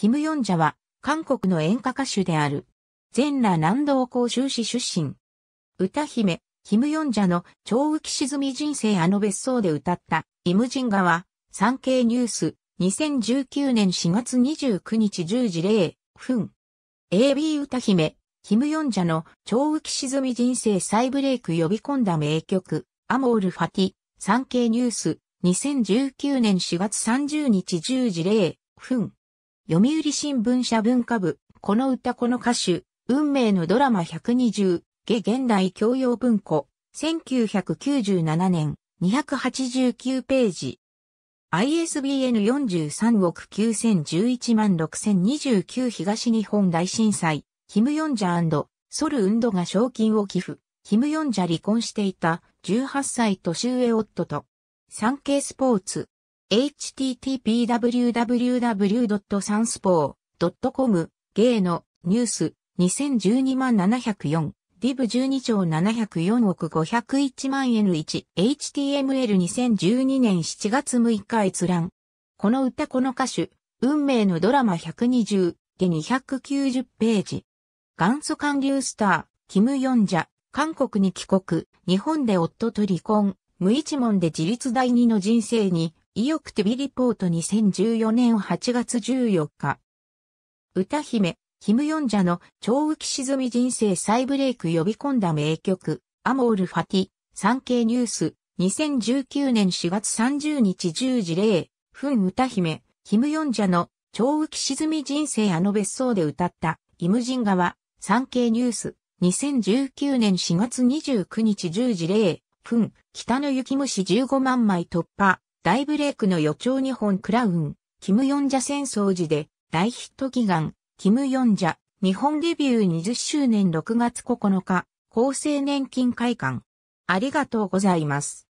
キム・ヨンジャは、韓国の演歌歌手である。全裸南道公州市出身。歌姫、キム・ヨンジャの超浮き沈み人生あの別荘で歌った、イムジンガは、産経ニュース、2019年4月29日10時0分。AB 歌姫、キム・ヨンジャの超浮き沈み人生再ブレイク呼び込んだ名曲、アモール・ファティ、産経ニュース、2019年4月30日10時0分。読売新聞社文化部、この歌この歌手、運命のドラマ120、下現代教養文庫、1997年、289ページ。ISBN 43億9011万6029東日本大震災、キム・ヨンジャソル・ウンドが賞金を寄付、キム・ヨンジャ離婚していた18歳年上夫と、産経スポーツ、http www.sanspo.com 芸のニュース2012万704ディブ12兆704億501万円1 HTML2012 年7月6日閲覧。この歌この歌手、運命のドラマ120で290ページ。元祖韓流スター、キム・ヨンジャ、韓国に帰国、日本で夫と離婚、無一文で自立第二の人生に、意欲テビリポート2014年8月14日。歌姫、キム・ヨンジャの超浮き沈み人生再ブレイク呼び込んだ名曲、アモール・ファティ、産経ニュース、2019年4月30日10時0分。歌姫、キム・ヨンジャの超浮き沈み人生あの別荘で歌ったイムジン川、産経ニュース、2019年4月29日10時0分、北の雪虫15万枚突破、大ブレイクの予兆日本クラウン、キム・ヨンジャ戦争時で大ヒット祈願、キム・ヨンジャ、日本デビュー20周年6月9日、厚生年金会館。ありがとうございます。